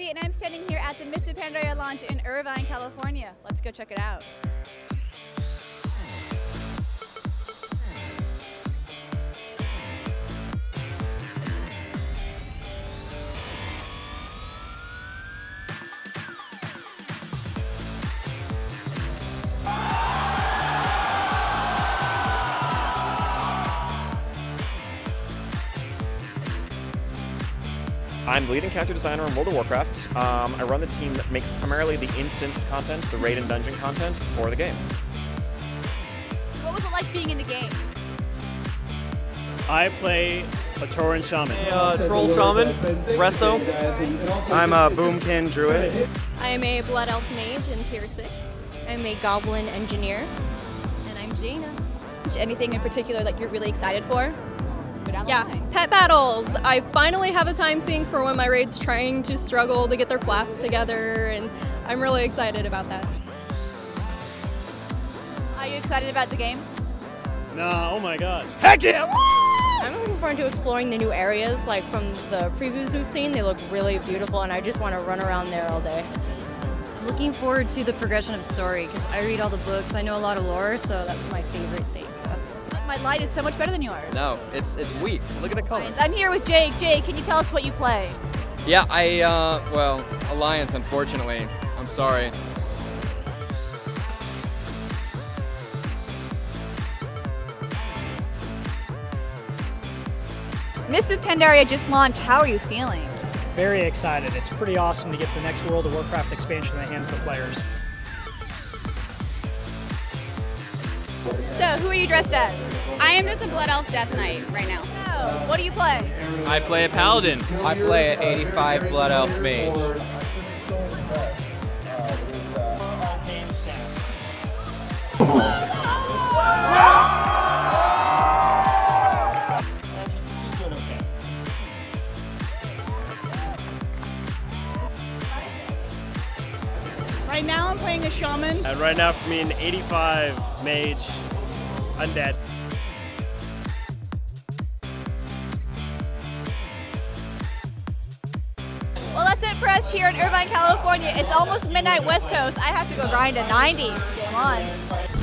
And I'm standing here at the Mists of Pandaria launch in Irvine, California. Let's go check it out. I'm the leading character designer in World of Warcraft. Um, I run the team that makes primarily the instanced content, the raid and dungeon content for the game. What was it like being in the game? I play a Tauren Shaman. Uh, Troll Shaman, Resto. I'm a Boomkin Druid. I am a Blood Elf Mage in Tier 6. I'm a Goblin Engineer. And I'm Jaina. Anything in particular that you're really excited for? Go down Yeah, line. pet battles. I finally have a time sink for when my raid's trying to struggle to get their flasks together, and I'm really excited about that. Are you excited about the game? Nah, oh my gosh. Heck yeah! I'm looking forward to exploring the new areas. Like from the previews we've seen, they look really beautiful, and I just want to run around there all day. I'm looking forward to the progression of story because I read all the books. I know a lot of lore, so that's my favorite thing. So. My light is so much better than yours. No, it's it's weak. Look at the color. I'm here with Jake. Jake, can you tell us what you play? Yeah, I uh, well, Alliance. Unfortunately, I'm sorry. Mists of Pandaria just launched. How are you feeling? Very excited. It's pretty awesome to get the next World of Warcraft expansion in the hands of the players. So, who are you dressed as? I am just a Blood Elf Death Knight right now. Oh, what do you play? I play a Paladin. I play an 85 Blood Elf Mage. Right now I'm playing a shaman. And right now for me, an 85 mage, undead. Well, that's it for us here in Irvine, California. It's almost midnight West Coast. I have to go grind a 90. Game on.